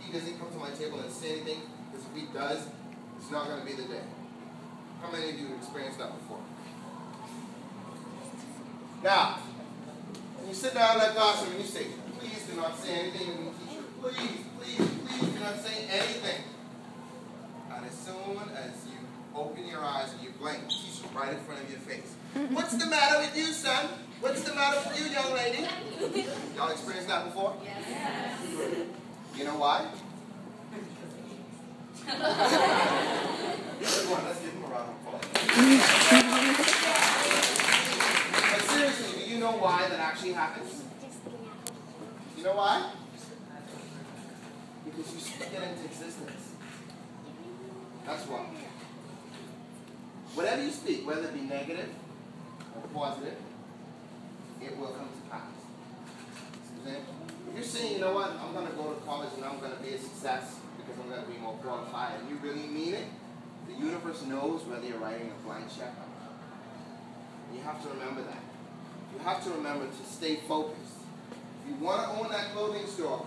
he doesn't come to my table and say anything, because if he does, it's not going to be the day. How many of you have experienced that before? Now, when you sit down in that classroom and you say, please do not say anything to the teacher. Please, please, please do not say anything. And as soon as you open your eyes and you blink, the teacher right in front of your face. What's the matter with you, son? What's the matter with you, young lady? Y'all experienced that before? Yes. You know why? Let's give him a round of applause. but seriously, do you know why that actually happens? You know why? Because you speak it into existence. That's why. Whatever you speak, whether it be negative or positive, it will come to pass. See If you're saying, you know what, I'm going to go to college and I'm going to be a success because I'm going to be more qualified, and you really mean it, the universe knows whether you're writing a blank check or not. You have to remember that. You have to remember to stay focused. If you want to own that clothing store,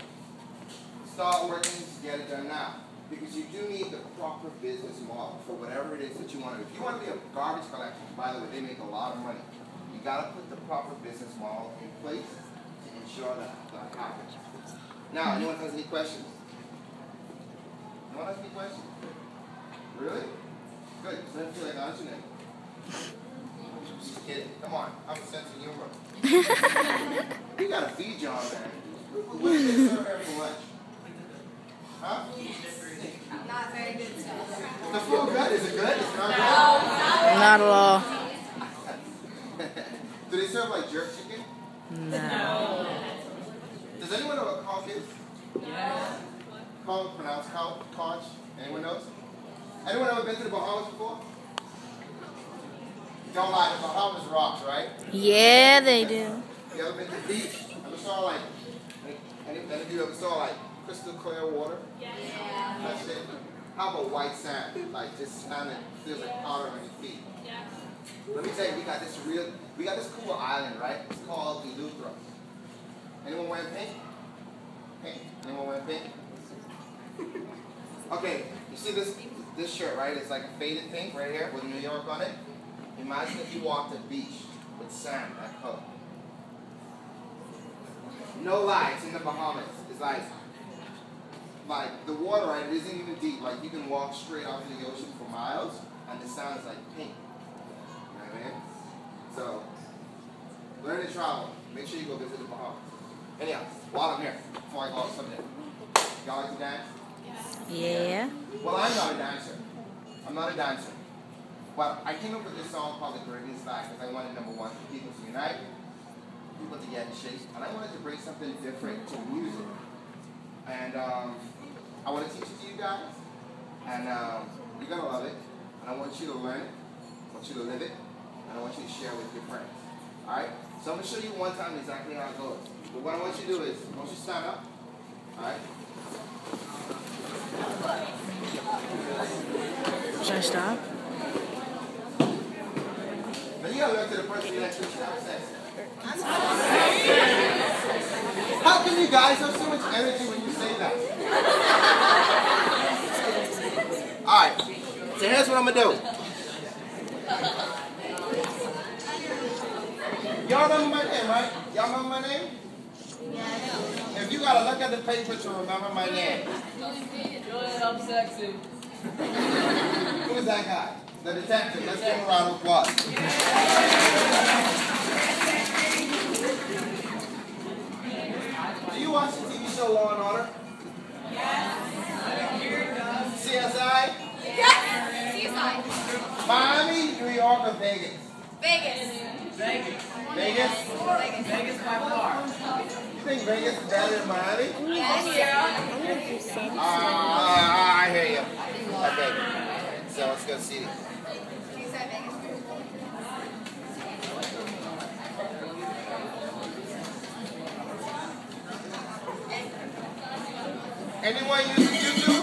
start working to get it done now. Because you do need the proper business model for whatever it is that you want to do. If you want to be a garbage collector, by the way, they make a lot of money. You got to put the proper business model in place to ensure that that happens. Now, anyone has any questions? No one has any questions? Really? Good. So I feel like answering it. Just kidding. Come on. Have a sense of humor. we got to feed y'all, man. What did they serve here for lunch? Huh? Not very good stuff. The food good? Is it good? Is it not good? Not at all. Do they serve like jerk chicken? No. Does anyone know what conch is? Yeah. Conch, pronounced conch, conch. Anyone knows? Anyone ever been to the Bahamas before? Don't lie, the Bahamas rocks, right? Yeah, they do. You ever been to the beach? Ever saw like, any, any of you ever saw like crystal clear water? Yeah. That's it. How about white sand? Like just sand that feels like powder on your feet. Yeah. Let me tell you, we got this real, we got this cool island, right? It's called Eleuthera. Anyone wearing pink? Pink. Anyone wearing pink? Okay, you see this this shirt, right? It's like a faded pink right here with New York on it. Imagine if you walked a beach with sand that color. No lie, it's in the Bahamas. It's like, like the water, right? It isn't even deep. Like you can walk straight out to the ocean for miles, and the sand is like pink. You know what I mean? So, learn to travel. Make sure you go visit the Bahamas. Anyhow, while I'm here, before I go off something, y'all like to dance? Yeah. Well, I'm not a dancer. I'm not a dancer. But I came up with this song called The Caribbean Style because I wanted number one for people to unite, people to get in shape, and I wanted to bring something different to music. And um, I want to teach it to you guys, and um, you're gonna love it. And I want you to learn it, I want you to live it, and I want you to share with your friends. All right? So I'm gonna show you one time exactly how it goes. But what I want you to do is, I want you to stand up. All right? Should I stop? Now you gotta look to the person next to you. Have sex. How can you guys have so much energy when you say that? Alright, so here's what I'm gonna do. Y'all remember my name, right? Y'all remember my name? Yeah, If you gotta look at the paper to remember my name, Julien, I'm sexy. who's that guy? The detective. Let's give him a round of applause. Do you watch the TV show Law and Order? Yes. CSI? Yes. Seaside. Miami, New York, or Vegas? Vegas. Vegas. Vegas? Vegas. Vegas by far. You think Vegas is better than Miami? Yes. Ah, I hear you. Okay. So let's go see. He said Vegas. Anyone using YouTube?